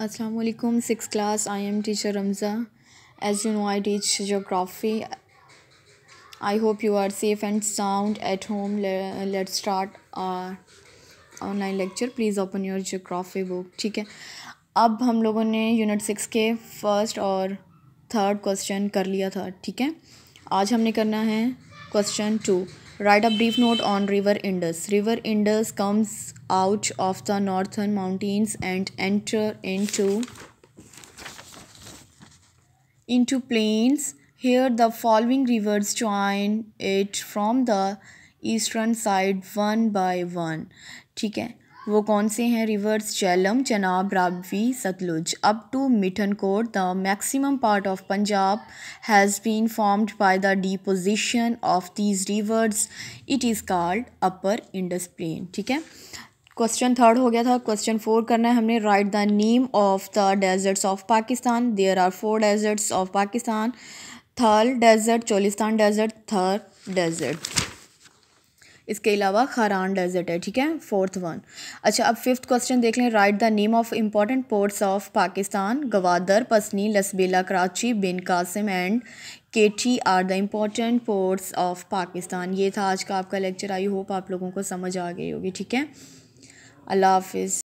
अस्सलाम वालेकुम six class I am teacher Ramza as you know I teach geography I hope you are safe and sound at home let start our online lecture please open your geography book ठीक है? अब हम लोगों ने unit six के first और third question कर लिया था, ठीक है? आज हमने करना है question two Write a brief note on River Indus. River Indus comes out of the northern mountains and enter into into plains. Here the following rivers join it from the eastern side one by one. ठीक है वो कौन से हैं? Rivers Jhelum Chenab Ravi Sutlej. Up to Mithankot the maximum part of Punjab has been formed by the deposition of these rivers it is called upper Indus plain ठीक है? Question third हो गया था। क्वेश्चन फोर करना है हमने। Write the name of the deserts of Pakistan there are four deserts of Pakistan third desert Cholistan desert third desert इसके अलावा खारान डेजर्ट है, ठीक है? फोर्थ वन अच्छा अब फिफ्थ क्वेश्चन देख लें. Write the name of important ports of Pakistan Gwadar Pasni Lasbela Karachi Bin Qasim and Keti are the important ports of Pakistan ये था आज का आपका लेक्चर आई होप आप लोगों को समझ आ गई होगी, ठीक है? अल्लाह हाफिज़.